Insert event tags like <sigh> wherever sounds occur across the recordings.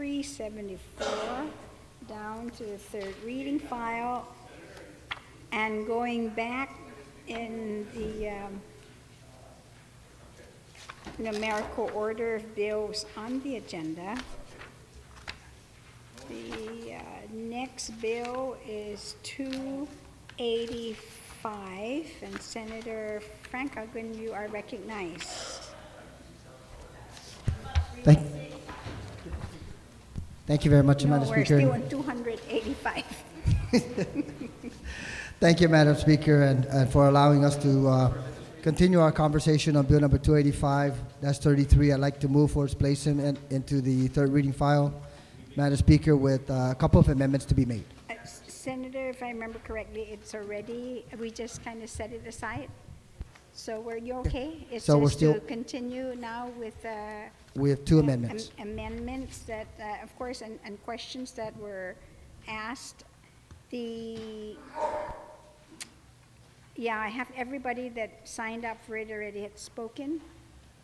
374 down to the third reading file and going back in the um, numerical order of bills on the agenda. The uh, next bill is 285, and Senator Frank Aguon, you are recognized. Thank, thank you very much, No, Madam we're Speaker. still on 285. Thank you, Madam Speaker, and, and for allowing us to uh, continue our conversation on Bill number 285. That's 33. I'd like to move for its placement in- into the third reading file, Madam Speaker, with uh, a couple of amendments to be made. Uh, Senator, if I remember correctly, it's already, we just kind of set it aside? So were you okay? It's So we're just to still- continue now with uh, We have two am- amendments. Amendments that, uh, of course, and, and questions that were asked. The, yeah, I have everybody that signed up for it already had spoken.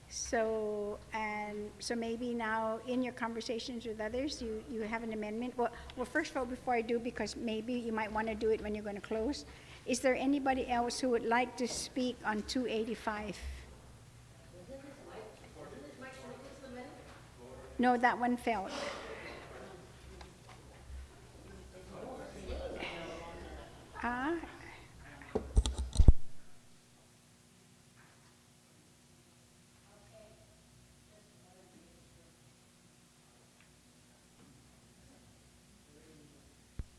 So, and, so maybe now in your conversations with others, you, you have an amendment? Well, well, first of all, before I do, because maybe you might want to do it when you're going to close, is there anybody else who would like to speak on 285? No, that one failed. Ah,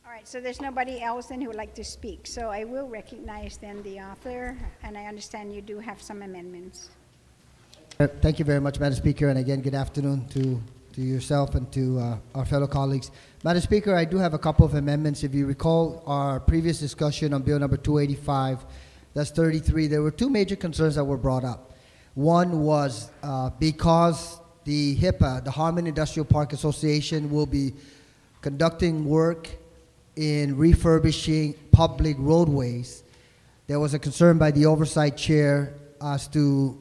all right, so there's nobody else then who would like to speak. So I will recognize then the author, and I understand you do have some amendments. Uh, Thank you very much, Madam Speaker, and again, good afternoon to, to yourself and to uh, our fellow colleagues. Madam Speaker, I do have a couple of amendments. If you recall our previous discussion on Bill number 285, that's 33, there were two major concerns that were brought up. One was uh, because the HIPA, the Harmon Industrial Park Association, will be conducting work in refurbishing public roadways, there was a concern by the oversight chair as to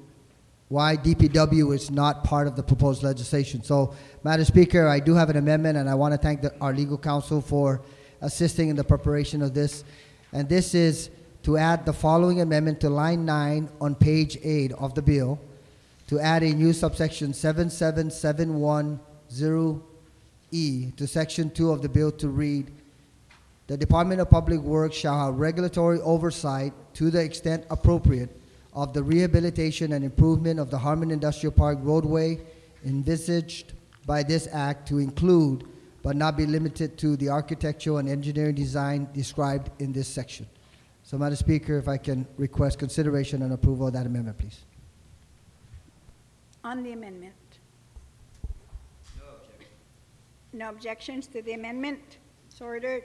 why DPW is not part of the proposed legislation. So, Madam Speaker, I do have an amendment, and I want to thank the, our legal counsel for assisting in the preparation of this. And this is to add the following amendment to line nine on page eight of the bill, to add a new subsection 77710E to section two of the bill to read, the Department of Public Works shall have regulatory oversight to the extent appropriate of the rehabilitation and improvement of the Harmon Industrial Park roadway envisaged by this act to include, but not be limited to, the architectural and engineering design described in this section. So, Madam Speaker, if I can request consideration and approval of that amendment, please. On the amendment? No objections no objections to the amendment? So ordered.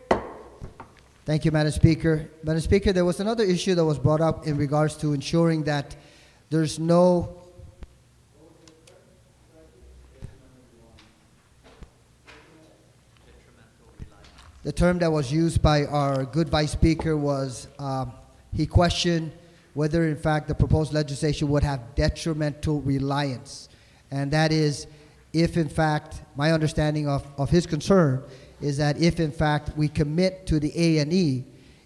Thank you, Madam Speaker. Madam Speaker, there was another issue that was brought up in regards to ensuring that there's no the term that was used by our good Vice Speaker was um, he questioned whether, in fact, the proposed legislation would have detrimental reliance. And that is, if in fact, my understanding of, of his concern is that if in fact we commit to the A and E,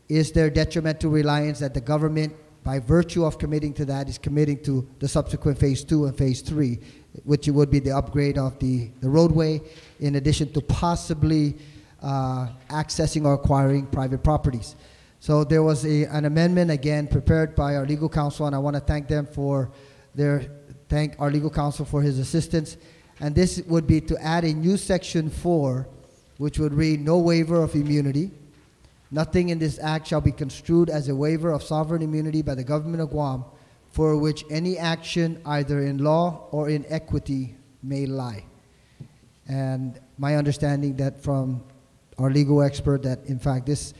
is there detrimental reliance that the government, by virtue of committing to that, is committing to the subsequent phase two and phase three, which would be the upgrade of the, the roadway, in addition to possibly uh, accessing or acquiring private properties. So there was a, an amendment, again, prepared by our legal counsel, and I want to thank them for their, thank our legal counsel for his assistance. And this would be to add a new section four, which would read, no waiver of immunity. Nothing in this act shall be construed as a waiver of sovereign immunity by the government of Guam for which any action either in law or in equity may lie. And my understanding that from our legal expert that in fact this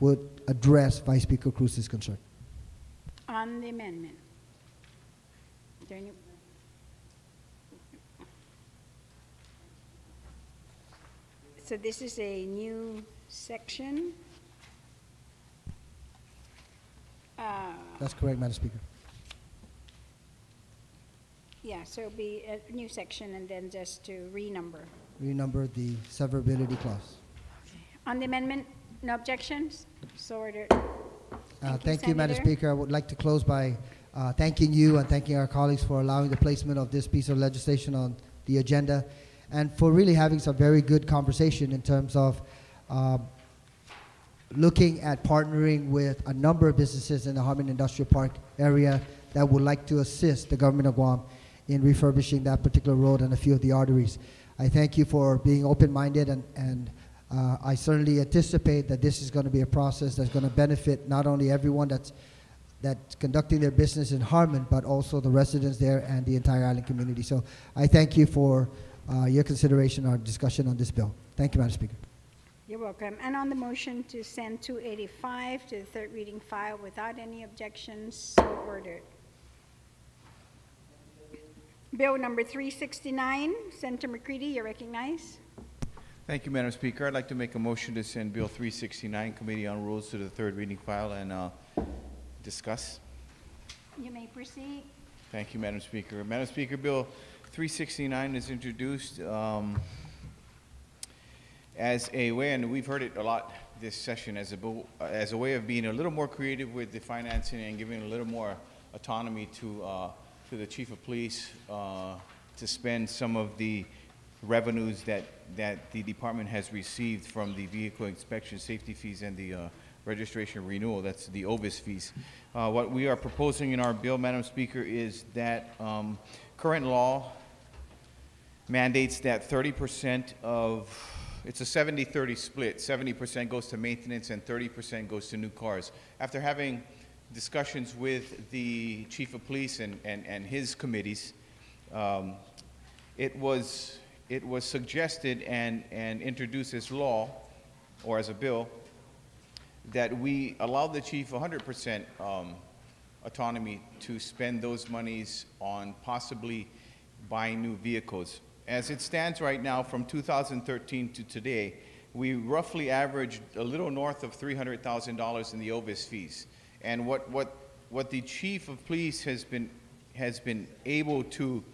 would address Vice Speaker Cruz's concern. On the amendment. Is there any? So this is a new section. Uh, That's correct, Madam Speaker. Yeah, so it'll be a new section and then just to renumber. renumber the severability clause. On the amendment, no objections? So ordered. Uh, Thank you, Thank you, Madam Speaker. I would like to close by uh, thanking you and thanking our colleagues for allowing the placement of this piece of legislation on the agenda and for really having some very good conversation in terms of um, looking at partnering with a number of businesses in the Harmon Industrial Park area that would like to assist the government of Guam in refurbishing that particular road and a few of the arteries. I thank you for being open-minded and, and uh, I certainly anticipate that this is going to be a process that's going to benefit not only everyone that's, that's conducting their business in Harmon, but also the residents there and the entire island community. So I thank you for uh, your consideration or discussion on this bill. Thank you, Madam Speaker. You're welcome. And on the motion to send 285 to the third reading file without any objections, so ordered. Bill number 369, Senator McCreadie, you're recognized. Thank you, Madam Speaker. I'd like to make a motion to send Bill 369, Committee on Rules, to the third reading file and uh, discuss. You may proceed. Thank you, Madam Speaker. Madam Speaker, Bill 369 is introduced um, as a way, and we've heard it a lot this session, as a, as a way of being a little more creative with the financing and giving a little more autonomy to, uh, to the chief of police uh, to spend some of the revenues that, that the department has received from the vehicle inspection safety fees and the uh, registration renewal, that's the OBIS fees. Uh, What we are proposing in our bill, Madam Speaker, is that um, current law mandates that 30% of, it's a 70-30 split. 70% goes to maintenance and 30% goes to new cars. After having discussions with the chief of police and, and, and his committees, um, it was, it was suggested and, and introduced as law, or as a bill, that we allow the chief 100% um, autonomy to spend those monies on possibly buying new vehicles. As it stands right now, from 2013 to today, we roughly averaged a little north of $300,000 in the OVIS fees. And what, what, what the chief of police has been, has been able to,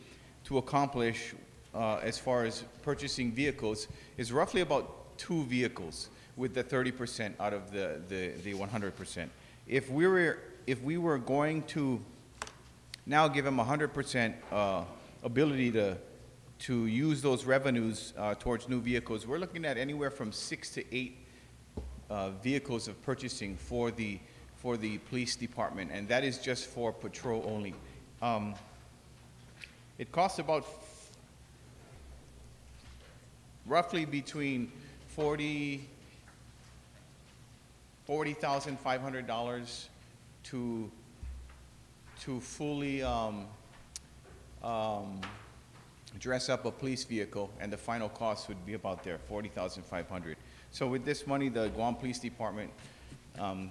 to accomplish uh, as far as purchasing vehicles is roughly about two vehicles with the 30% out of the, the, the 100%. If we were, if we were going to now give him 100% uh, ability to, to use those revenues uh, towards new vehicles, we're looking at anywhere from six to eight uh, vehicles of purchasing for the, for the police department, and that is just for patrol only. Um, It costs about roughly between 40, $40,500 to, to fully um, um, dress up a police vehicle, and the final cost would be about there, 40500 So with this money, the Guam Police Department um,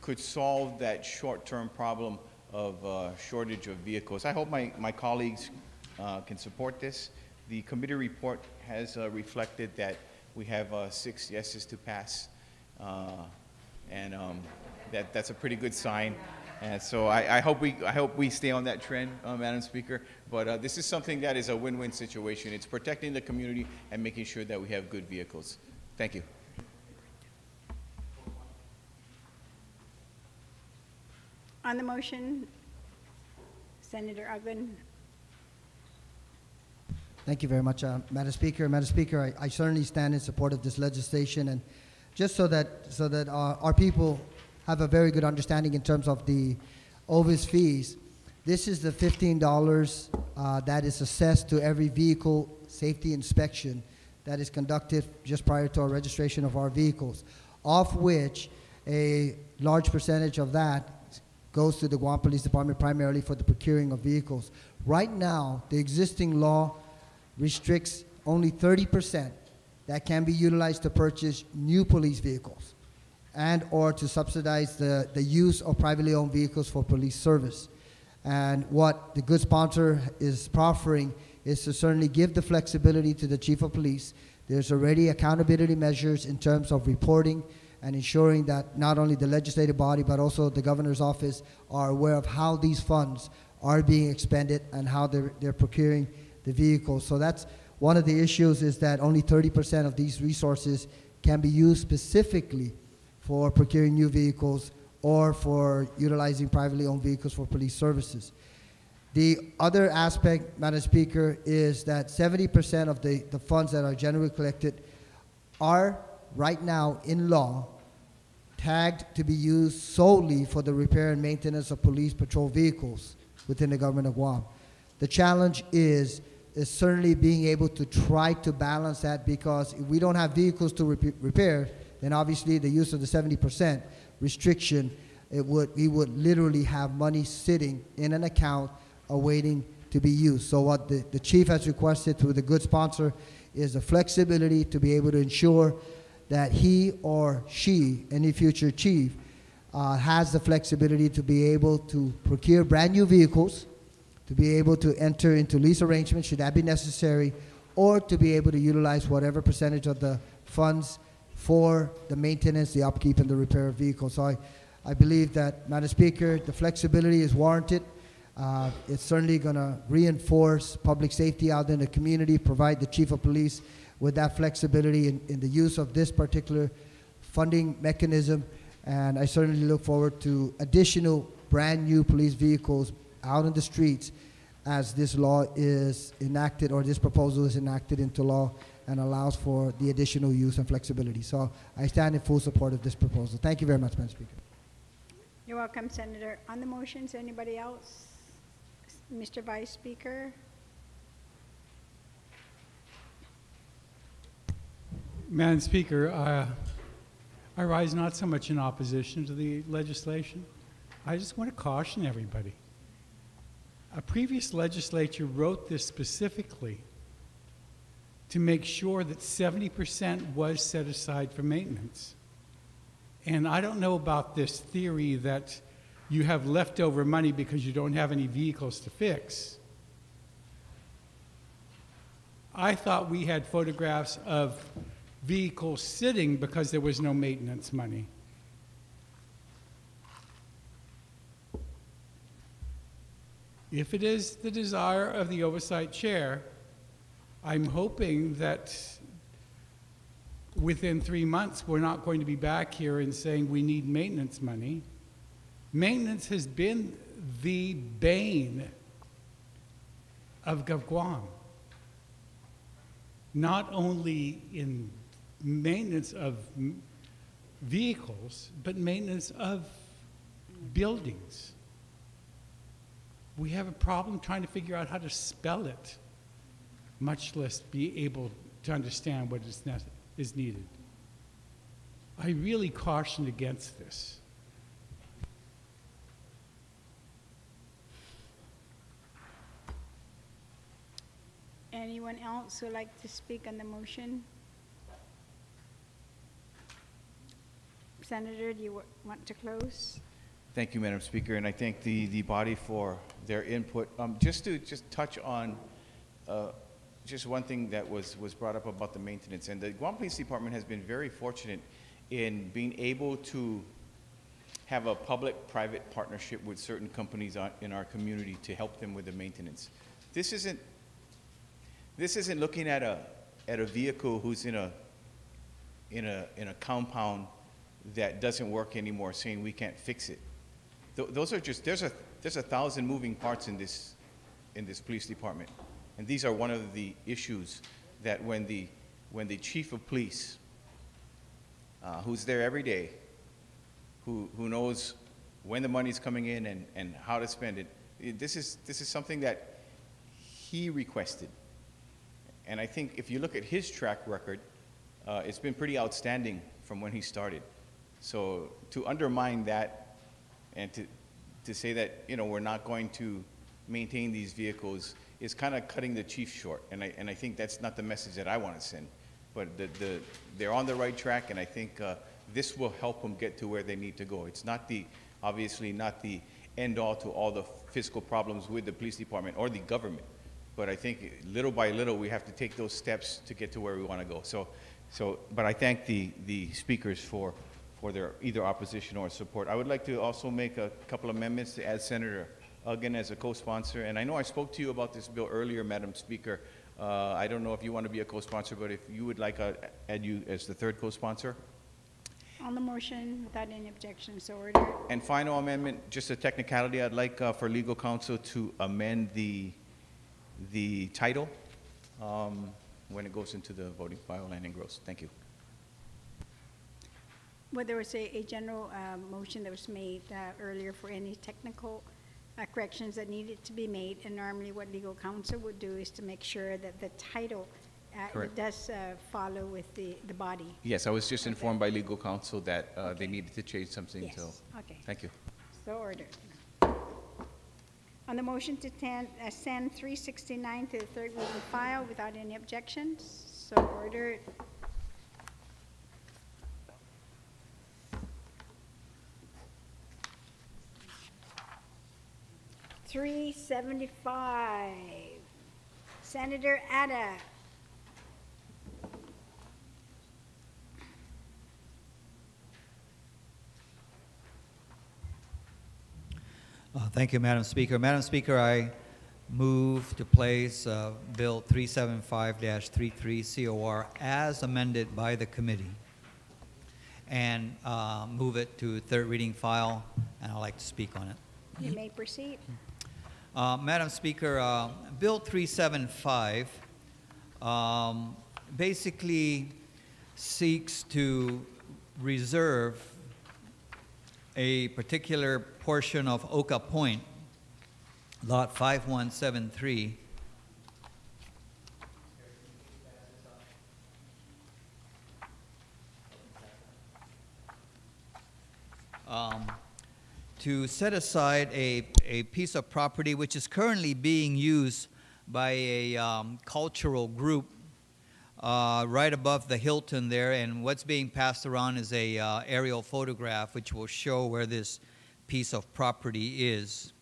could solve that short-term problem of uh, shortage of vehicles. I hope my, my colleagues uh, can support this. The committee report has uh, reflected that we have uh, six yeses to pass, uh, and um, that, that's a pretty good sign. And so I, I hope we, I hope we stay on that trend, uh, Madam Speaker. But uh, this is something that is a win-win situation. It's protecting the community and making sure that we have good vehicles. Thank you. On the motion, Senator Aguon, Thank you very much, uh, Madam Speaker. Madam Speaker, I, I certainly stand in support of this legislation, and just so that so that uh, our people have a very good understanding in terms of the OVIS fees, this is the fifteen dollars uh, that is assessed to every vehicle safety inspection that is conducted just prior to our registration of our vehicles, of which a large percentage of that goes to the Guam Police Department primarily for the procuring of vehicles. Right now, the existing law restricts only 30% that can be utilized to purchase new police vehicles and or to subsidize the, the use of privately owned vehicles for police service. And what the good sponsor is proffering is to certainly give the flexibility to the chief of police. There's already accountability measures in terms of reporting and ensuring that not only the legislative body but also the governor's office are aware of how these funds are being expended and how they're, they're procuring the vehicles. So that's one of the issues is that only 30% of these resources can be used specifically for procuring new vehicles or for utilizing privately owned vehicles for police services. The other aspect, Madam Speaker, is that 70% of the, the funds that are generally collected are right now in law tagged to be used solely for the repair and maintenance of police patrol vehicles within the government of Guam. The challenge is, is certainly being able to try to balance that because if we don't have vehicles to rep- repair, then obviously the use of the 70% restriction, it would, we would literally have money sitting in an account awaiting to be used. So what the, the chief has requested through the good sponsor is the flexibility to be able to ensure that he or she, any future chief, uh, has the flexibility to be able to procure brand new vehicles, to be able to enter into lease arrangements should that be necessary, or to be able to utilize whatever percentage of the funds for the maintenance, the upkeep, and the repair of vehicles. So I, I believe that, Madam Speaker, the flexibility is warranted. Uh, it's certainly going to reinforce public safety out in the community, provide the chief of police with that flexibility in, in the use of this particular funding mechanism. And I certainly look forward to additional brand new police vehicles out in the streets as this law is enacted or this proposal is enacted into law and allows for the additional use and flexibility. So I stand in full support of this proposal. Thank you very much, Madam Speaker. You're welcome, Senator. On the motions, anybody else? Mr. Vice Speaker? Madam Speaker, uh, I rise not so much in opposition to the legislation. I just want to caution everybody. A previous legislature wrote this specifically to make sure that 70% was set aside for maintenance. And I don't know about this theory that you have leftover money because you don't have any vehicles to fix. I thought we had photographs of vehicles sitting because there was no maintenance money. If it is the desire of the oversight chair, I'm hoping that within three months, we're not going to be back here and saying we need maintenance money. Maintenance has been the bane of Guam. Not only in maintenance of vehicles, but maintenance of buildings. We have a problem trying to figure out how to spell it, much less be able to understand what is, nece- is needed. I really caution against this. Anyone else who'd like to speak on the motion? Senator, do you wa- want to close? Thank you, Madam Speaker, and I thank the, the body for their input. Um, just to just touch on uh, just one thing that was, was brought up about the maintenance, and the Guam Police Department has been very fortunate in being able to have a public-private partnership with certain companies in our community to help them with the maintenance. This isn't, this isn't looking at a, at a vehicle who's in a, in a, in a compound that doesn't work anymore, saying we can't fix it. Th- Those are just, there's a, there's a thousand moving parts in this, in this police department. And these are one of the issues that when the, when the chief of police, uh, who's there every day, who, who knows when the money's coming in and, and how to spend it, i- this is, this is something that he requested. And I think if you look at his track record, uh, it's been pretty outstanding from when he started. So to undermine that and to, to say that, you know, we're not going to maintain these vehicles is kind of cutting the chief short. And I, and I think that's not the message that I want to send. But the, the, they're on the right track, and I think uh, this will help them get to where they need to go. It's not the, obviously not the end-all to all the fiscal problems with the police department or the government. But I think little by little, we have to take those steps to get to where we want to go. So, so, but I thank the, the speakers for, for their either opposition or support. I would like to also make a couple amendments to add Senator Aguon as a co-sponsor. And I know I spoke to you about this bill earlier, Madam Speaker, Uh, I don't know if you want to be a co-sponsor, but if you would like, uh, add you as the third co-sponsor. On the motion, without any objection, so ordered. And final amendment, just a technicality, I'd like uh, for legal counsel to amend the, the title um, when it goes into the voting file and engrossed. Thank you. Well, there was a, a general uh, motion that was made uh, earlier for any technical uh, corrections that needed to be made, and normally what legal counsel would do is to make sure that the title uh, Correct. does uh, follow with the, the body. Yes, I was just informed by legal counsel that uh, they needed to change something, so, okay, thank you. so ordered. On the motion to ten, uh, send 369 to the third reading file without any objections, so ordered. Three seventy-five, Senator Ada. Uh, Thank you, Madam Speaker. Madam Speaker, I move to place uh, Bill 375-33 COR as amended by the committee and uh, move it to third reading file, and I'd like to speak on it. You may proceed. Uh, Madam Speaker, uh, Bill 375 um, basically seeks to reserve a particular portion of Oka Point, Lot 5173. Um, to set aside a, a piece of property which is currently being used by a um, cultural group uh, right above the Hilton there, and what's being passed around is a uh, aerial photograph which will show where this piece of property is.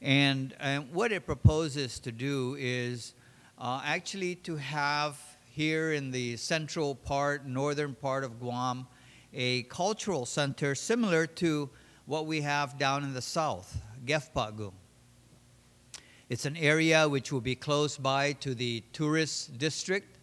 And, and what it proposes to do is uh, actually to have here in the central part, northern part of Guam, a cultural center similar to what we have down in the south, Gef Pa'go. It's an area which will be close by to the tourist district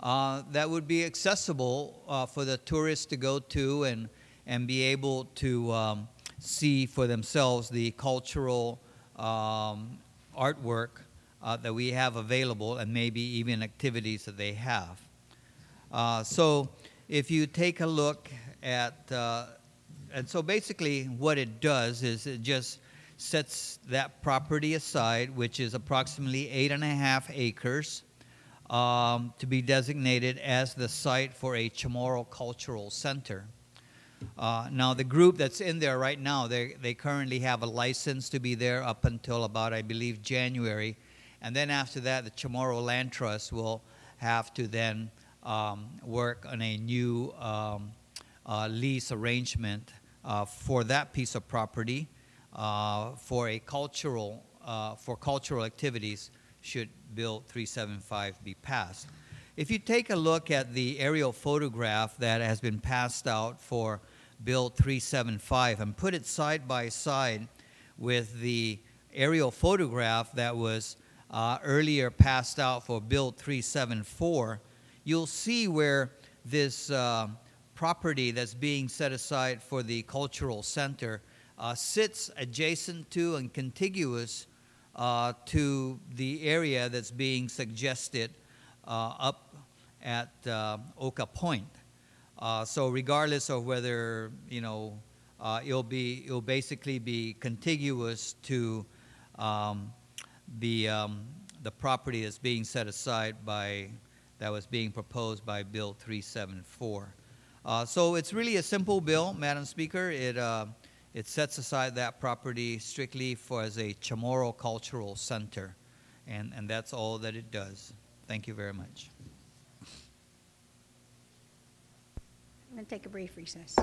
uh, that would be accessible uh, for the tourists to go to and, and be able to um, see for themselves the cultural um, artwork uh, that we have available and maybe even activities that they have. Uh, so if you take a look at, uh, and so basically what it does is it just sets that property aside, which is approximately eight and a half acres, um, to be designated as the site for a Chamorro Cultural Center. Uh, now, the group that's in there right now, they, they currently have a license to be there up until about, I believe, January. And then after that, the Chamorro Land Trust will have to then um, work on a new um, uh, lease arrangement uh, for that piece of property uh, for a cultural, uh, for cultural activities should Bill 375 be passed. If you take a look at the aerial photograph that has been passed out for Bill 375 and put it side by side with the aerial photograph that was uh, earlier passed out for Bill 374, you'll see where this uh, property that's being set aside for the cultural center uh, sits adjacent to and contiguous uh, to the area that's being suggested uh, up at uh, Oka Point. Uh, so regardless of whether you know uh, it'll be it'll basically be contiguous to um, the um, the property that's being set aside by that was being proposed by Bill 374. Uh, so it's really a simple bill, Madam Speaker. It uh, it sets aside that property strictly for as a Chamorro cultural center, and and that's all that it does. Thank you very much. I'm going to take a brief recess.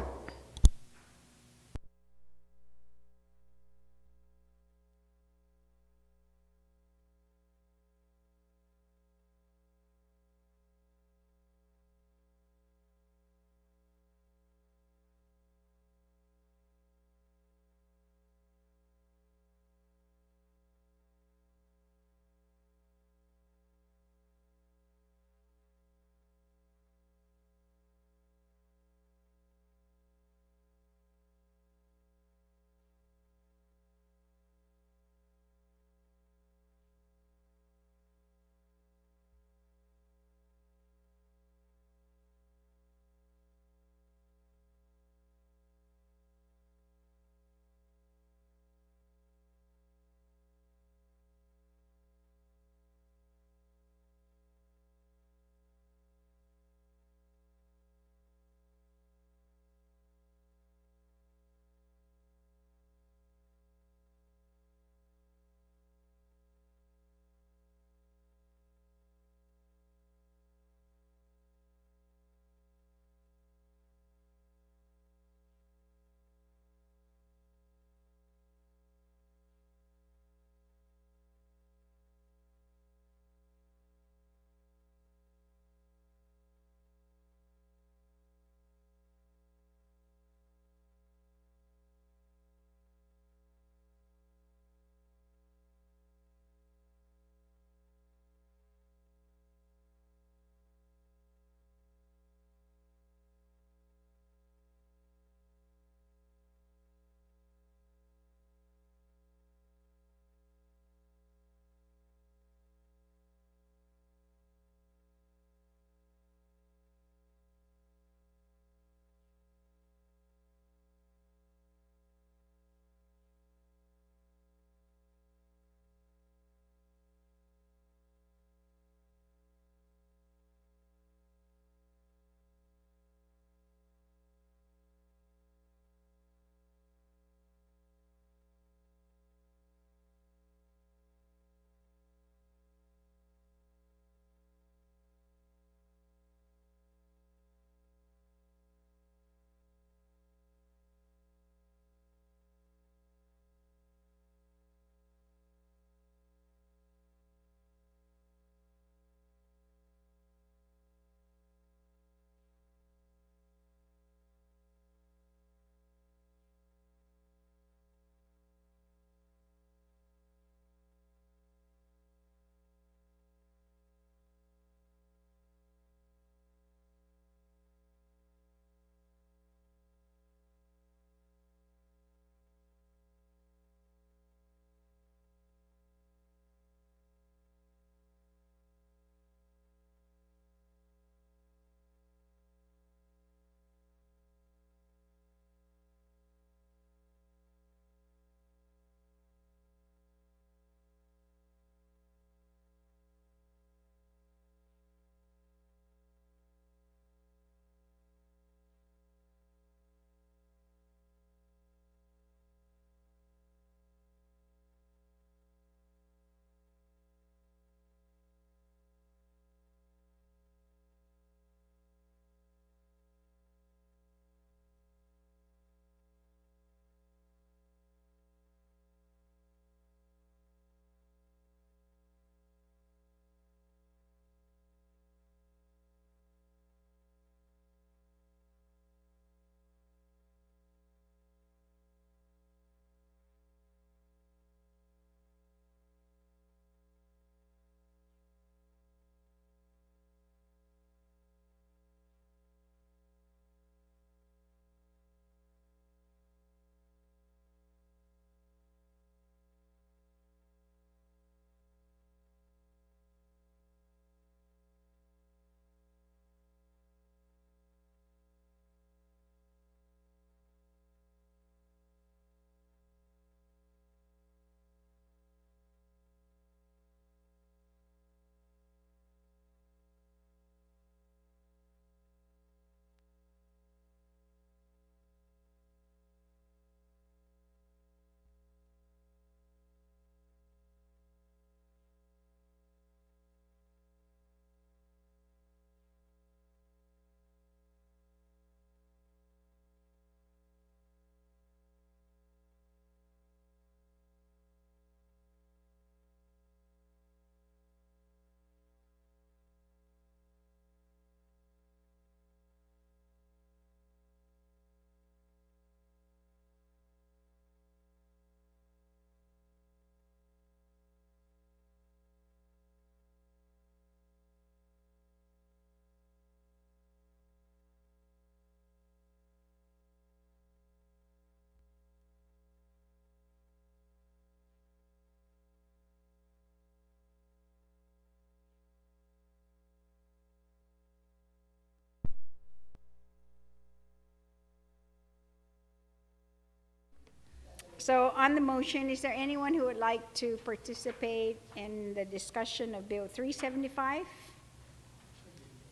So on the motion, is there anyone who would like to participate in the discussion of Bill 375?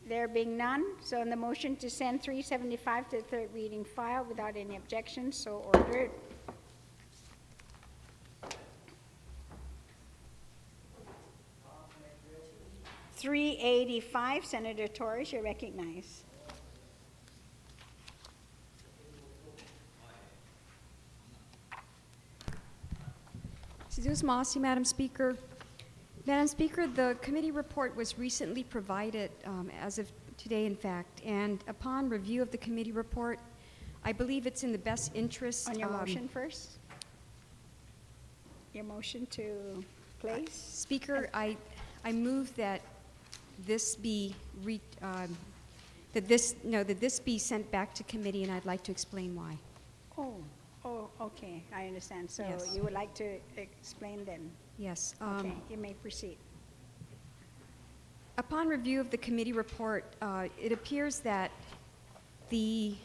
There being none, so on the motion to send 375 to the third reading file without any objections, so ordered. Three eighty-five, Senator Torres, you're recognized. Madam Speaker. Madam Speaker, the committee report was recently provided, um, as of today, in fact, and upon review of the committee report, I believe it's in the best interest. On your um, motion first? Your motion to place? Speaker, I, I move that this be, re- um, that this, no, that this be sent back to committee, and I'd like to explain why. Oh, okay, I understand. So Yes. you would like to explain then? Yes. um, Okay, you may proceed. Upon review of the committee report, uh, it appears that the,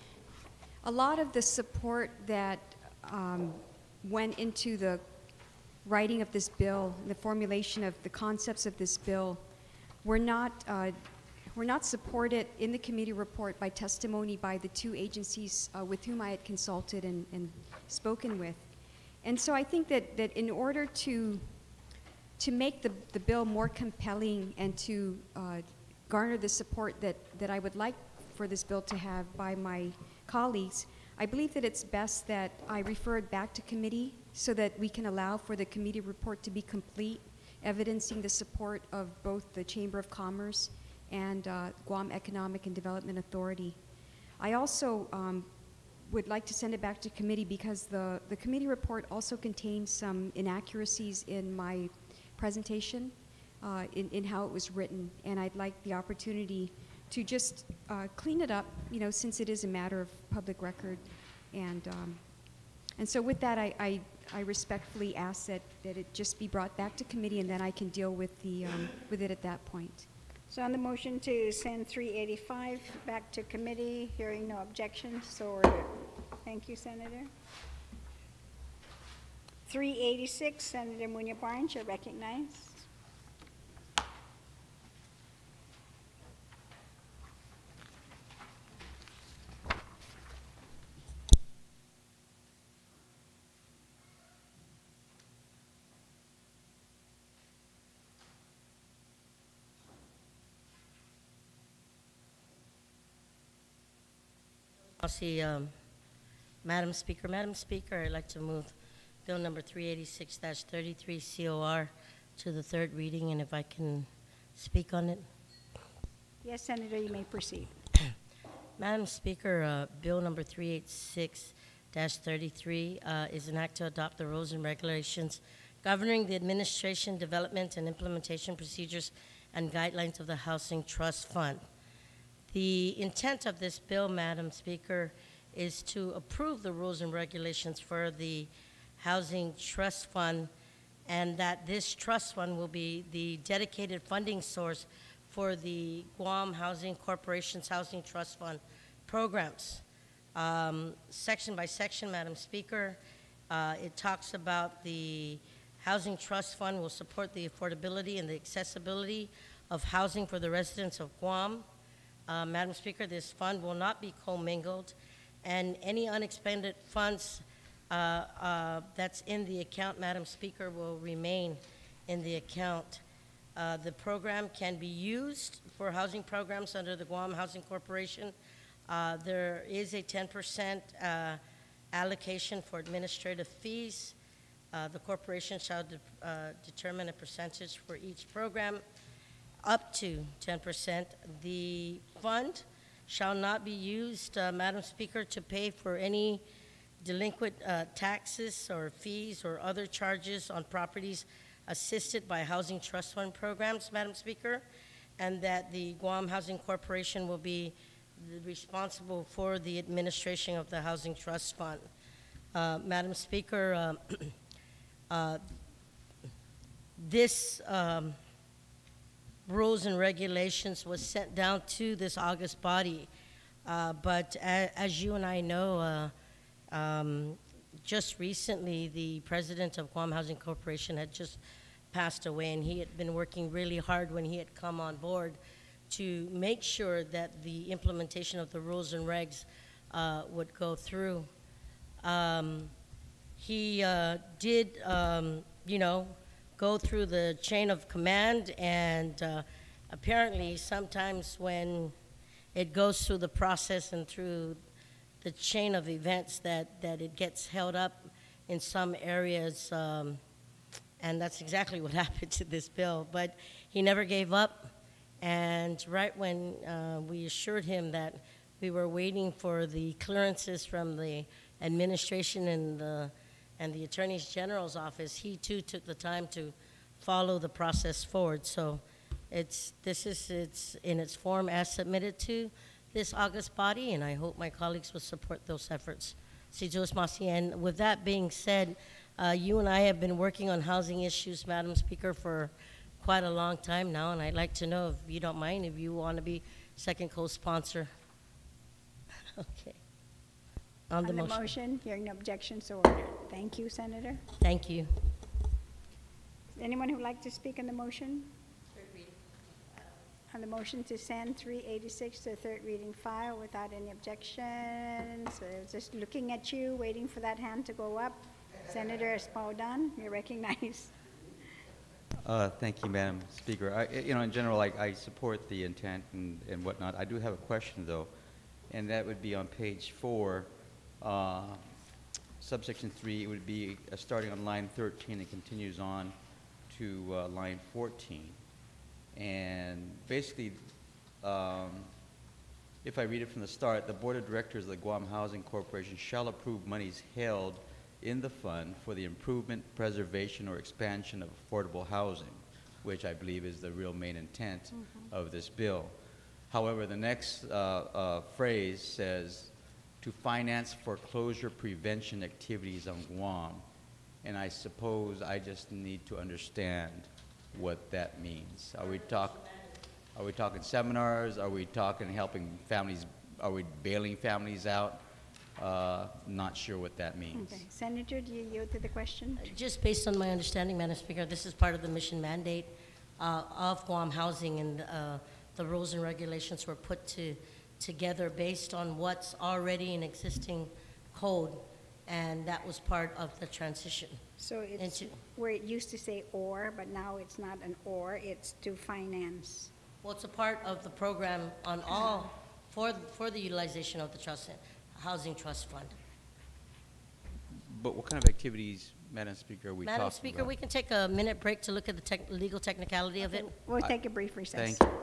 a lot of the support that um, went into the writing of this bill, the formulation of the concepts of this bill, were not, uh, were not supported in the committee report by testimony by the two agencies uh, with whom I had consulted and, and spoken with. And so I think that, that in order to to make the, the bill more compelling and to uh, garner the support that, that I would like for this bill to have by my colleagues, I believe that it's best that I refer it back to committee so that we can allow for the committee report to be complete, evidencing the support of both the Chamber of Commerce and uh, Guam Economic and Development Authority. I also um, would like to send it back to committee because the, the committee report also contains some inaccuracies in my presentation, uh, in, in how it was written, and I'd like the opportunity to just uh, clean it up, you know, since it is a matter of public record. And, um, and so with that, I, I, I respectfully ask that, that it just be brought back to committee and then I can deal with, the, um, with it at that point. So on the motion to send 385 back to committee, hearing no objections, so ordered. Thank you, Senator. 386, Senator Muña Barnes, you're recognized. I'll see, um, Madam Speaker. Madam Speaker, I'd like to move Bill number 386-33 COR to the third reading, and if I can speak on it. Yes, Senator, you may proceed. <clears throat> Madam Speaker, uh, Bill number 386-33 uh, is an act to adopt the rules and regulations governing the administration, development, and implementation procedures and guidelines of the Housing Trust Fund. The intent of this bill, Madam Speaker, is to approve the rules and regulations for the Housing Trust Fund, and that this trust fund will be the dedicated funding source for the Guam Housing Corporation's Housing Trust Fund programs. Um, section by section, Madam Speaker, uh, it talks about the Housing Trust Fund will support the affordability and the accessibility of housing for the residents of Guam. Uh, Madam Speaker, this fund will not be commingled, and any unexpended funds uh, uh, that's in the account, Madam Speaker, will remain in the account. Uh, the program can be used for housing programs under the Guam Housing Corporation. Uh, there is a 10% uh, allocation for administrative fees. Uh, the corporation shall de- uh, determine a percentage for each program up to 10%. The fund shall not be used, uh, Madam Speaker, to pay for any delinquent uh, taxes or fees or other charges on properties assisted by Housing Trust Fund programs, Madam Speaker, and that the Guam Housing Corporation will be responsible for the administration of the Housing Trust Fund. Uh, Madam Speaker, um, <clears throat> uh, this um, rules and regulations was sent down to this August body. Uh, but a- as you and I know, uh, um, just recently, the president of Guam Housing Corporation had just passed away, and he had been working really hard when he had come on board to make sure that the implementation of the rules and regs uh, would go through. Um, he uh, did, um, you know, go through the chain of command, and uh, apparently, sometimes when it goes through the process and through the chain of events, that, that it gets held up in some areas, um, and that's exactly what <laughs> happened to this bill. But he never gave up, and right when uh, we assured him that we were waiting for the clearances from the administration and the and the Attorney General's office, he too took the time to follow the process forward. So it's, this is it's in its form as submitted to this August body, and I hope my colleagues will support those efforts. And with that being said, uh, you and I have been working on housing issues, Madam Speaker, for quite a long time now, and I'd like to know, if you don't mind, if you want to be second co-sponsor. <laughs> okay. On the On the motion. motion, hearing no objections, so ordered. Thank you, Senator. Thank you. Anyone who'd like to speak on the motion? Third reading. On the motion to send 386 to the third reading file without any objections. So Just looking at you, waiting for that hand to go up. Senator Espaldon, you're recognized. Uh, Thank you, Madam Speaker. I- You know, in general, I I support the intent and and whatnot. I do have a question, though, and that would be on page four, uh, subsection three, it would be uh, starting on line 13 and continues on to uh, line 14. And basically, um, if I read it from the start, the Board of Directors of the Guam Housing Corporation shall approve monies held in the fund for the improvement, preservation, or expansion of affordable housing, which I believe is the real main intent of this bill. However, the next uh, uh, phrase says, "to finance foreclosure prevention activities on Guam." And I suppose I just need to understand what that means. Are we talk, are we talking seminars? Are we talking helping families, are we bailing families out? Uh, Not sure what that means. Okay. Senator, do you yield to the question? Just based on my understanding, Madam Speaker, this is part of the mission mandate uh, of Guam Housing, and uh, the rules and regulations were put to, together based on what's already in existing code, and that was part of the transition. So it's Into- where it used to say or, but now it's not an or, it's to finance. Well, it's a part of the program on all, for, for the utilization of the trust, Housing Trust Fund. But what kind of activities, Madam Speaker, are we talking about? Madam Speaker, we can take a minute break to look at the tech- legal technicality of it. We'll take a brief recess. Thank you.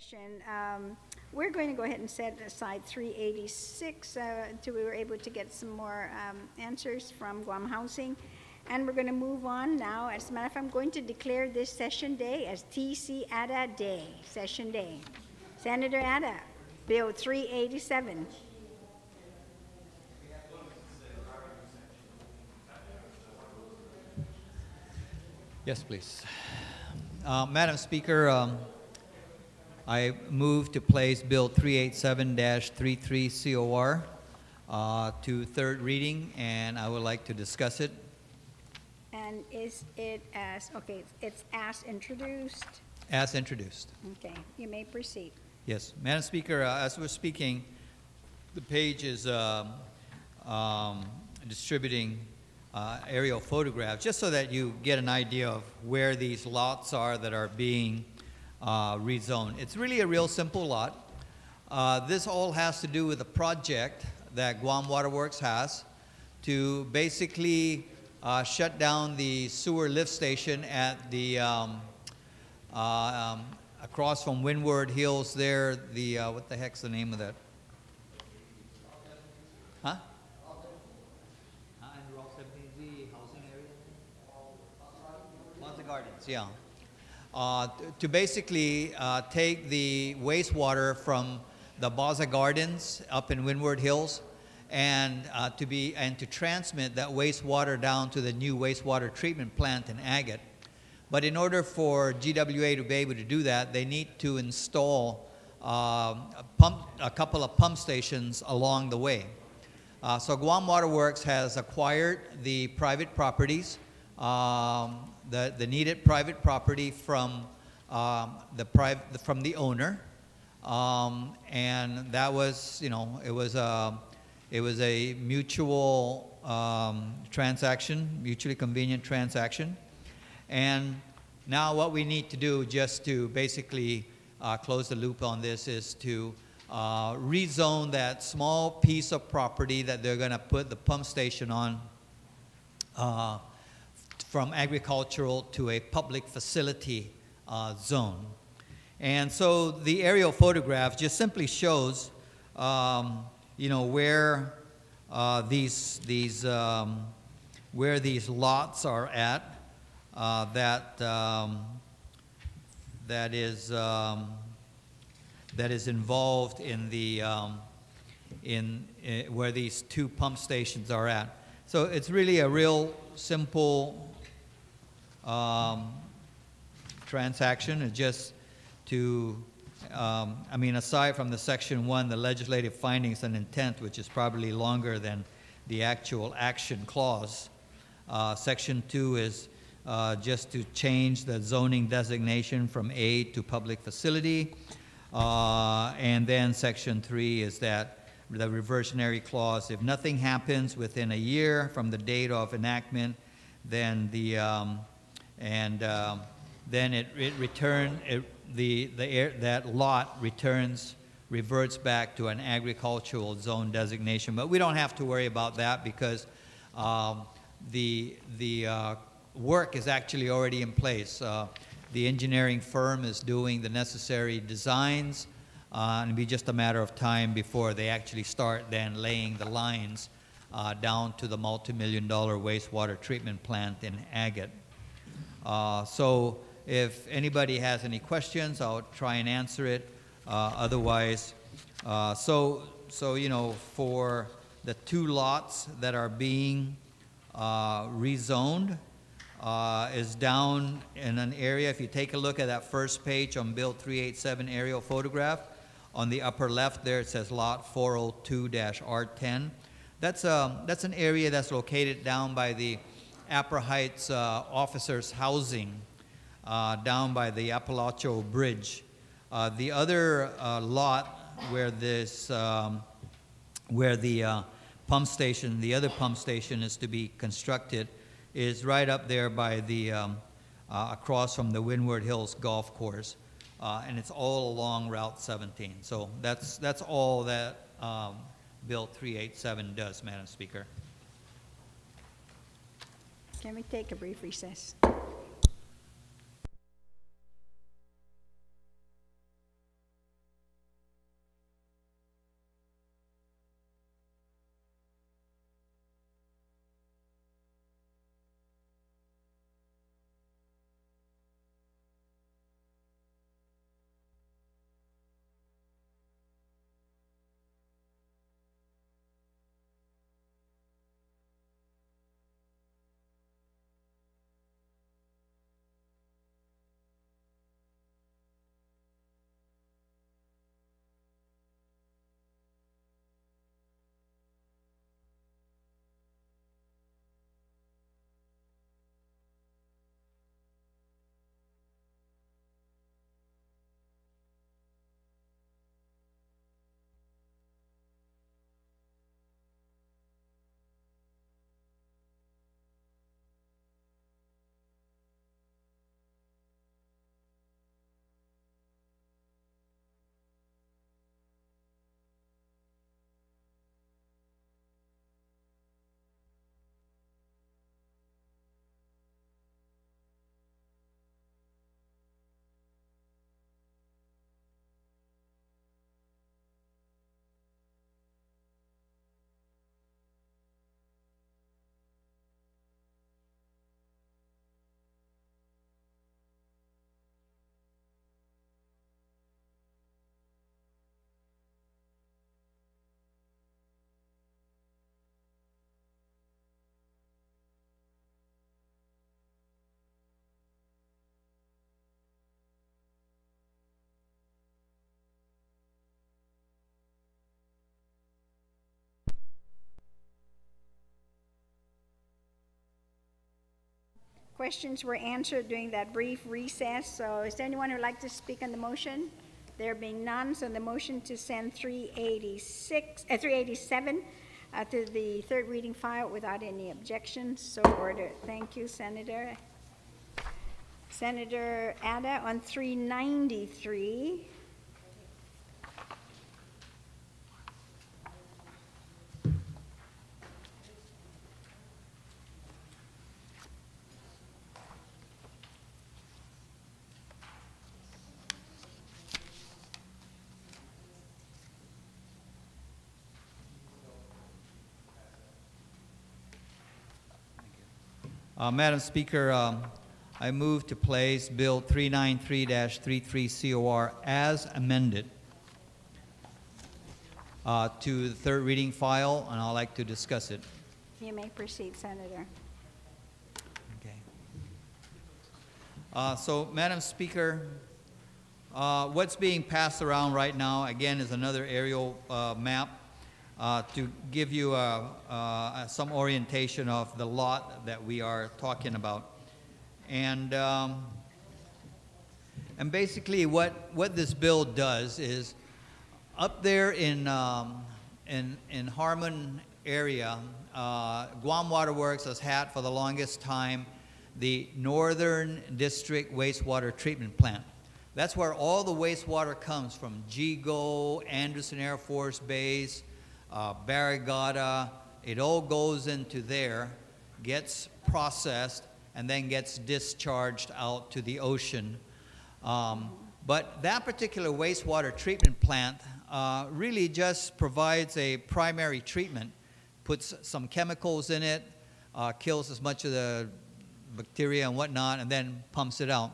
Session, um, We're going to go ahead and set aside 386 uh, until we were able to get some more um, answers from Guam Housing. And we're going to move on now. As a matter of fact, I'm going to declare this session day as TC Ada Day, Session Day. Senator Ada, Bill 387. Yes, please. Uh, Madam Speaker, um, I move to place Bill 387-33 COR uh, to third reading, and I would like to discuss it. And is it as, okay, it's as introduced? As introduced. Okay, you may proceed. Yes, Madam Speaker, uh, as we're speaking, the page is um, um, distributing uh, aerial photographs, just so that you get an idea of where these lots are that are being uh, rezoned. It's really a real simple lot. Uh, This all has to do with a project that Guam Waterworks has to basically uh, shut down the sewer lift station at the, um, uh, um, across from Windward Hills there, the, uh, what the heck's the name of that? Huh? Uh, in Rock 17Z housing area? Baza Gardens, yeah. Uh, to basically uh, take the wastewater from the Baza Gardens up in Windward Hills and uh, to be and to transmit that wastewater down to the new wastewater treatment plant in Agat. But in order for GWA to be able to do that, they need to install um, a, pump, a couple of pump stations along the way. Uh, so Guam Water Works has acquired the private properties, um, the, the needed private property from um, the private from the owner, um, and that was you know it was a it was a mutual um, transaction, mutually convenient transaction, and now what we need to do just to basically uh, close the loop on this is to uh, rezone that small piece of property that they're going to put the pump station on uh, from agricultural to a public facility uh, zone. And so the aerial photograph just simply shows, um, you know, where uh, these these um, where these lots are at. Uh, that um, that is um, that is involved in the um, in, eh, where these two pump stations are at. So it's really a real simple um, transaction. is just to, um, I mean, aside from the section one, the legislative findings and intent, which is probably longer than the actual action clause. Uh, section two is uh, just to change the zoning designation from A to public facility. Uh, and then section three is that the reversionary clause, if nothing happens within a year from the date of enactment, then the, um, and um, then it, it return, it, the, the air, that lot returns, reverts back to an agricultural zone designation. But we don't have to worry about that because um, the, the uh, work is actually already in place. Uh, the engineering firm is doing the necessary designs, uh, and it'll be just a matter of time before they actually start then laying the lines uh, down to the multi-million dollar wastewater treatment plant in Agat. Uh, so if anybody has any questions, I'll try and answer it. Uh, otherwise, uh, so, so, you know, for the two lots that are being uh, rezoned, uh, is down in an area. If you take a look at that first page on Bill 387 aerial photograph, on the upper left there it says Lot 402-R10. That's, a, that's an area that's located down by the Apra Heights uh, officers' housing, uh, down by the Apalacho Bridge. Uh, the other uh, lot where this, um, where the uh, pump station, the other pump station is to be constructed, is right up there by the, um, uh, across from the Windward Hills Golf Course. And it's all along Route 17. So that's, that's all that um, Bill 387 does, Madam Speaker. Can we take a brief recess? Questions were answered during that brief recess. So is there anyone who'd like to speak on the motion? There being none, so the motion to send 386, uh, 387 uh, to the third reading file without any objections, so ordered. Thank you, Senator. Senator Ada on 393. Uh, Madam Speaker, um, I move to place Bill 393-33 COR as amended uh, to the third reading file, and I'd like to discuss it. You may proceed, Senator. Okay. Uh, So, Madam Speaker, uh, what's being passed around right now, again, is another aerial uh, map uh, to give you uh, uh, some orientation of the lot that we are talking about. And, um, and basically, what, what this bill does is up there in, um, in, in Harmon area, uh, Guam Water Works has had for the longest time the Northern District Wastewater Treatment Plant. That's where all the wastewater comes from Yigo, Andersen Air Force Base, uh. It all goes into there, gets processed, and then gets discharged out to the ocean. Um, but that particular wastewater treatment plant uh, really just provides a primary treatment, puts some chemicals in it, uh, kills as much of the bacteria and whatnot, and then pumps it out.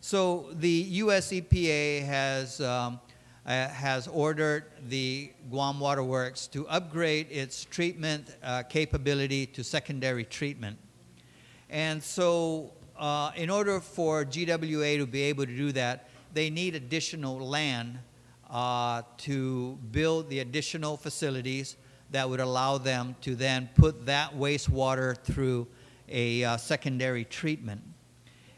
So the U.S. EPA has, um, uh, has ordered the Guam Water Works to upgrade its treatment uh, capability to secondary treatment. And so, uh, in order for GWA to be able to do that, they need additional land uh, to build the additional facilities that would allow them to then put that wastewater through a uh, secondary treatment.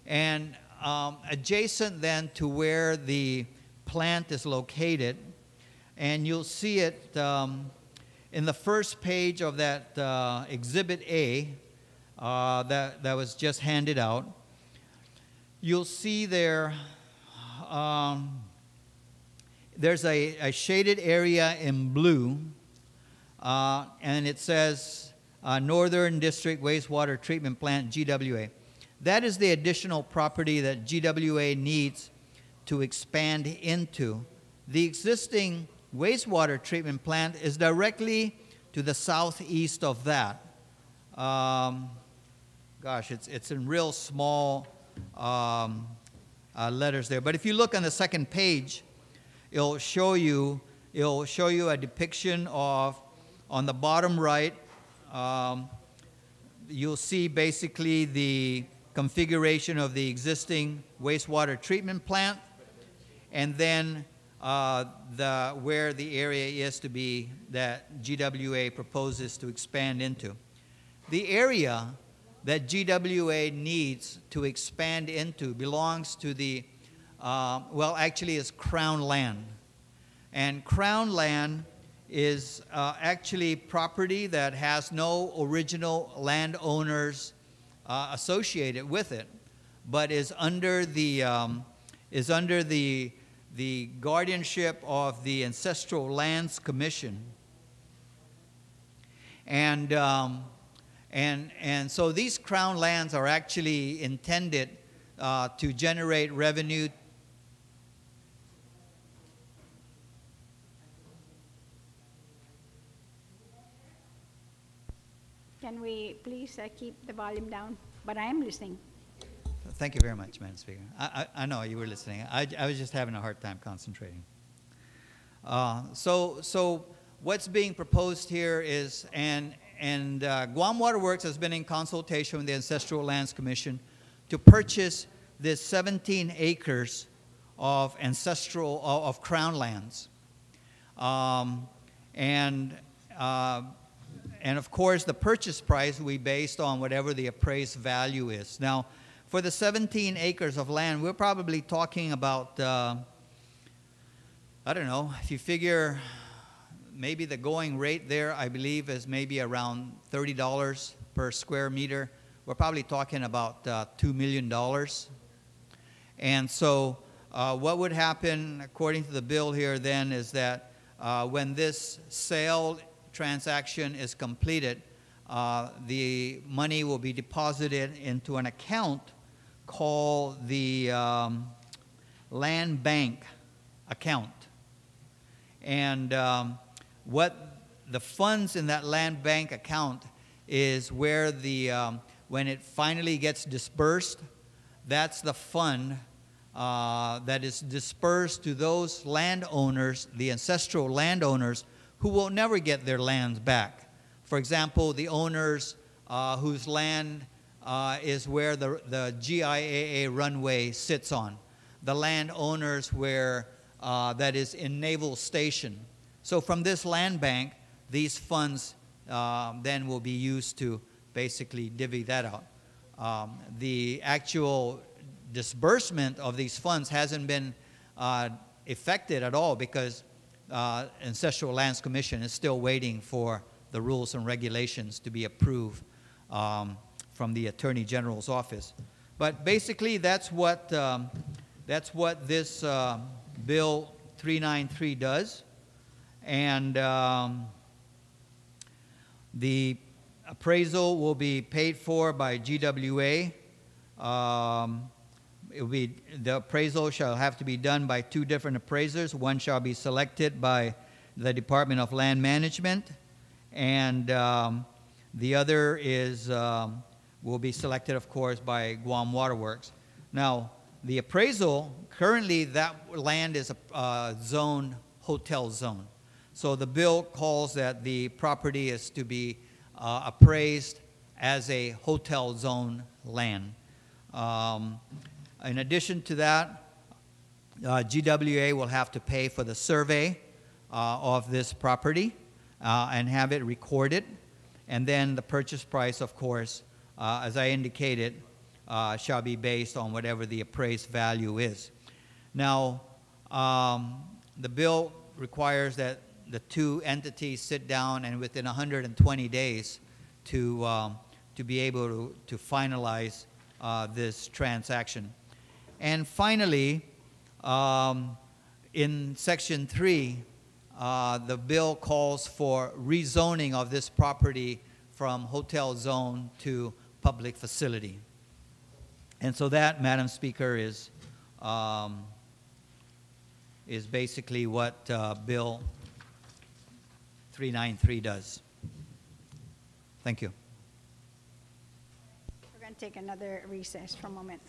And um, adjacent then to where the plant is located, and you'll see it um, in the first page of that uh, Exhibit A uh, that, that was just handed out. You'll see there, um, there's a, a, shaded area in blue, uh, and it says uh, Northern District Wastewater Treatment Plant, GWA. That is the additional property that GWA needs to expand into. The existing wastewater treatment plant is directly to the southeast of that. Um, gosh, it's, it's in real small um, uh, letters there. But if you look on the second page, it'll show you, it'll show you a depiction of, on the bottom right, um, you'll see basically the configuration of the existing wastewater treatment plant, and then uh, the, where the area is to be that GWA proposes to expand into. The area that GWA needs to expand into belongs to the, uh, well, actually, is Crown land. And Crown land is uh, actually property that has no original landowners uh, associated with it, but is under the, um, is under the, the guardianship of the Ancestral Lands Commission. And, um, and, and so these crown lands are actually intended uh, to generate revenue Can we please uh, keep the volume down? But I am listening. Thank you very much, Madam Speaker. I, I, I know you were listening. I, I was just having a hard time concentrating. Uh, so, so what's being proposed here is, and, and uh, Guam Water Works has been in consultation with the Ancestral Lands Commission to purchase this 17 acres of ancestral, of, of crown lands. Um, and uh, and of course, the purchase price will be based on whatever the appraised value is. Now, for the 17 acres of land, we're probably talking about, uh, I don't know, if you figure maybe the going rate there, I believe, is maybe around $30 per square meter. We're probably talking about uh, $2 million. And so, uh, what would happen, according to the bill here, then, is that uh, when this sale transaction is completed, uh, the money will be deposited into an account called the um, Land Bank account. And um, what the funds in that land bank account is where the um, when it finally gets dispersed, that's the fund uh, that is dispersed to those landowners, the ancestral landowners, who will never get their lands back. For example, the owners uh, whose land uh, is where the, the GIAA runway sits on, the landowners where uh, that is in Naval Station. So from this land bank, these funds um, then will be used to basically divvy that out. Um, the actual disbursement of these funds hasn't been uh, effected at all because uh, Ancestral Lands Commission is still waiting for the rules and regulations to be approved um, from the Attorney General's office. But basically, that's what, um, that's what this uh, Bill 393 does. And um, the appraisal will be paid for by GWA. Um, it will be, the appraisal shall have to be done by two different appraisers. One shall be selected by the Department of Land Management, and um, the other is um, will be selected, of course, by Guam Waterworks. Now, the appraisal currently that land is a uh, zone hotel zone. So the bill calls that the property is to be uh, appraised as a hotel zone land. Um, in addition to that, uh, GWA will have to pay for the survey uh, of this property uh, and have it recorded. And then the purchase price, of course, uh, as I indicated, uh, shall be based on whatever the appraised value is. Now, um, the bill requires that the two entities sit down and within 120 days to, um, to be able to, to finalize uh, this transaction. And finally, um, in section three, uh, the bill calls for rezoning of this property from hotel zone to public facility. And so that, Madam Speaker, is, um, is basically what uh, Bill 393 does. Thank you. We're going to take another recess for a moment.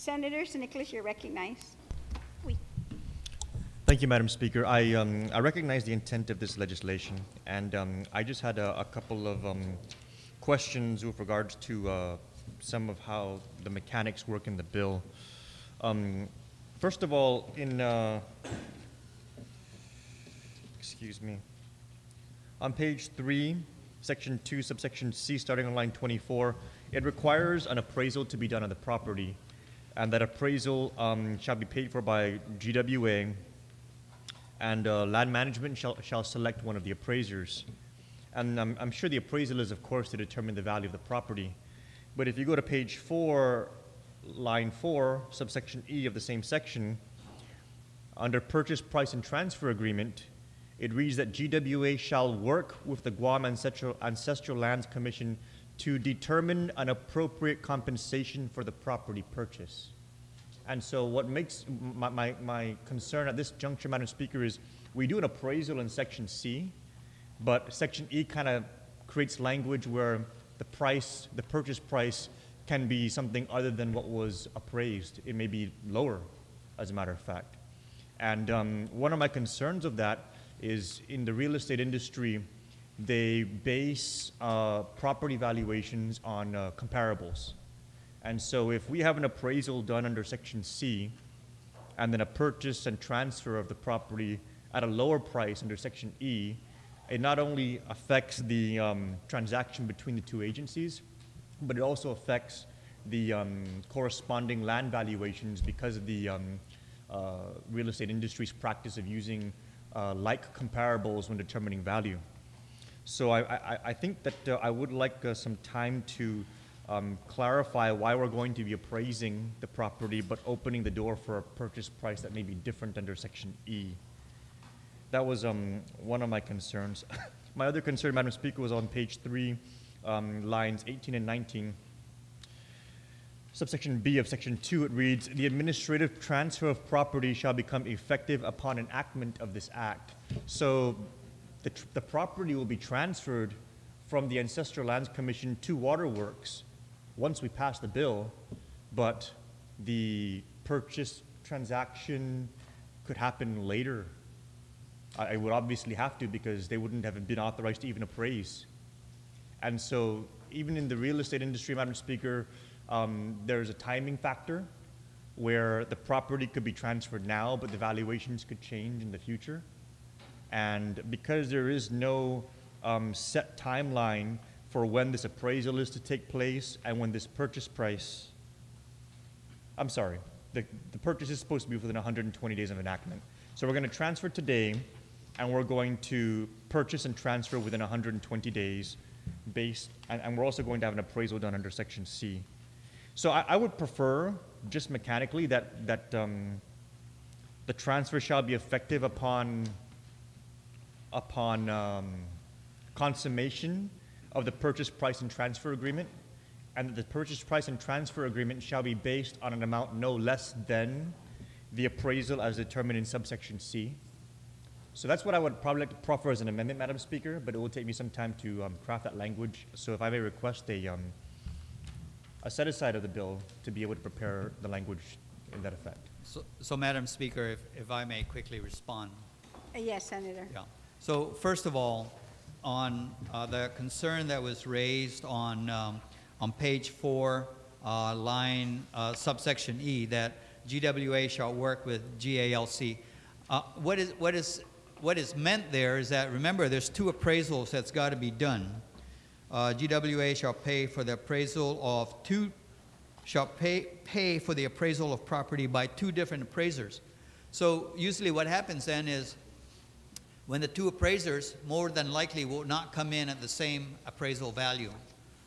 Senator. Nicolas, you're recognized. We, Thank you, Madam Speaker. I, um, I recognize the intent of this legislation, and um, I just had a, a couple of um, questions with regards to uh, some of how the mechanics work in the bill. Um, first of all, in uh, excuse me, on page three, section two, subsection C, starting on line 24, it requires an appraisal to be done on the property, and that appraisal um, shall be paid for by GWA and uh, land management shall, shall select one of the appraisers. And I'm, I'm sure the appraisal is, of course, to determine the value of the property. But if you go to page four, line four, subsection E of the same section, under purchase price and transfer agreement, it reads that GWA shall work with the Guam Ancestral, Ancestral Lands Commission to determine an appropriate compensation for the property purchase. And so what makes my, my, my concern at this juncture, Madam Speaker, is we do an appraisal in section C, but section E kind of creates language where the price, the purchase price can be something other than what was appraised. It may be lower, as a matter of fact. And um, one of my concerns of that is in the real estate industry, they base uh, property valuations on uh, comparables. And so if we have an appraisal done under section C and then a purchase and transfer of the property at a lower price under section E, it not only affects the um, transaction between the two agencies, but it also affects the um, corresponding land valuations because of the um, uh, real estate industry's practice of using uh, like comparables when determining value. So I, I, I think that uh, I would like uh, some time to um, clarify why we're going to be appraising the property but opening the door for a purchase price that may be different under Section E. That was um, one of my concerns. <laughs> my other concern, Madam Speaker, was on page three, um, lines 18 and 19. Subsection B of Section 2, it reads, The administrative transfer of property shall become effective upon enactment of this act. So the, the property will be transferred from the Ancestral Lands Commission to Waterworks once we pass the bill, but the purchase transaction could happen later. I, I would obviously have to because they wouldn't have been authorized to even appraise. And so, even in the real estate industry, Madam Speaker, um, there's a timing factor where the property could be transferred now, but the valuations could change in the future. And because there is no um, set timeline for when this appraisal is to take place and when this purchase price, I'm sorry, the, the purchase is supposed to be within 120 days of enactment. So we're going to transfer today, and we're going to purchase and transfer within 120 days based, and, and we're also going to have an appraisal done under Section C. So I, I would prefer, just mechanically, that, that um, the transfer shall be effective upon, upon um, consummation of the purchase price and transfer agreement, and that the purchase price and transfer agreement shall be based on an amount no less than the appraisal as determined in subsection C. So that's what I would probably like to proffer as an amendment, Madam Speaker, but it will take me some time to um, craft that language. So if I may request a, um, a set aside of the bill to be able to prepare the language in that effect. So, so Madam Speaker, if, if I may quickly respond. Uh, yes, Senator. Yeah. So first of all, on uh, the concern that was raised on, um, on page four, uh, line uh, subsection E, that GWA shall work with GALC. Uh, what is what is what is meant there is that remember there's two appraisals that's got to be done. Uh, GWA shall pay for the appraisal of two shall pay pay for the appraisal of property by two different appraisers. So usually what happens then is when the two appraisers more than likely will not come in at the same appraisal value.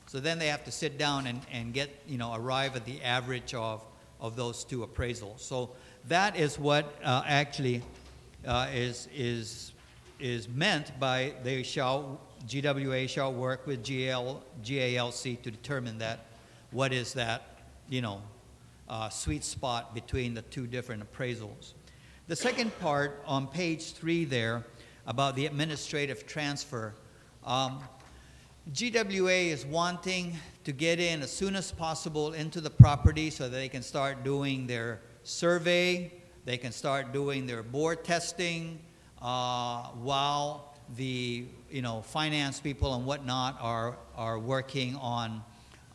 So then they have to sit down and, and get, you know, arrive at the average of, of those two appraisals. So that is what uh, actually uh, is, is, is meant by they shall, GWA shall work with GL, GALC to determine that, what is that, you know, uh, sweet spot between the two different appraisals. The second part on page three there about the administrative transfer. Um, GWA is wanting to get in as soon as possible into the property so that they can start doing their survey, they can start doing their bore testing, uh, while the, you know, finance people and whatnot are, are working on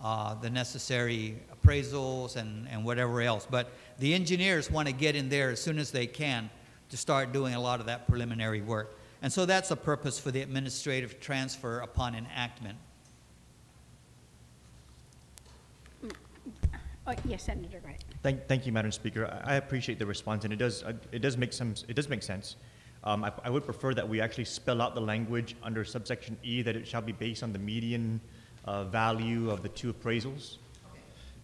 uh, the necessary appraisals and, and whatever else. But the engineers want to get in there as soon as they can to start doing a lot of that preliminary work. And so that's the purpose for the administrative transfer upon enactment. Oh, yes, Senator Wright. Thank, thank you, Madam Speaker. I I appreciate the response, and it does, uh, it does make some, it does make sense. Um, I, I would prefer that we actually spell out the language under subsection E that it shall be based on the median uh, value of the two appraisals.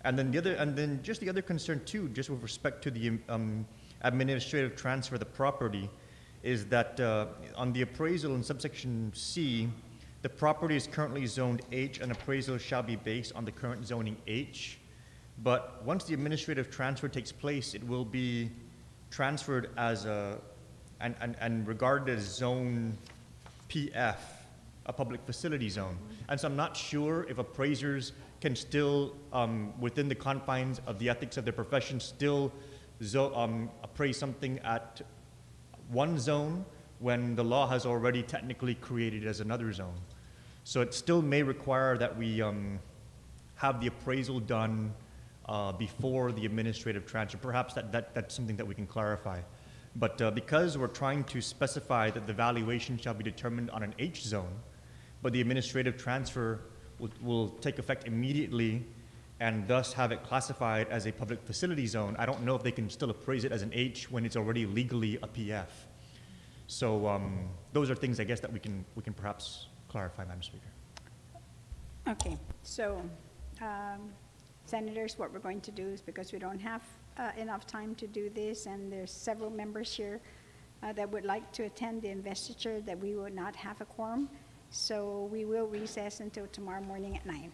And then the other, and then just the other concern too, just with respect to the um, administrative transfer of the property, is that uh, on the appraisal in subsection C, the property is currently zoned H, and appraisal shall be based on the current zoning H. But once the administrative transfer takes place, it will be transferred as a, and, and, and regarded as zone PF, a public facility zone. And so I'm not sure if appraisers can still, um, within the confines of the ethics of their profession, still um, appraise something at one zone when the law has already technically created as another zone. So it still may require that we um, have the appraisal done uh, before the administrative transfer. Perhaps that, that, that's something that we can clarify. But uh, because we're trying to specify that the valuation shall be determined on an H zone, but the administrative transfer will, will take effect immediately and thus have it classified as a public facility zone, I don't know if they can still appraise it as an H when it's already legally a PF. So um, those are things I guess that we can, we can perhaps clarify, Madam Speaker. Okay, so, um, senators, what we're going to do is because we don't have uh, enough time to do this, and there's several members here uh, that would like to attend the investiture, that we would not have a quorum. So we will recess until tomorrow morning at nine.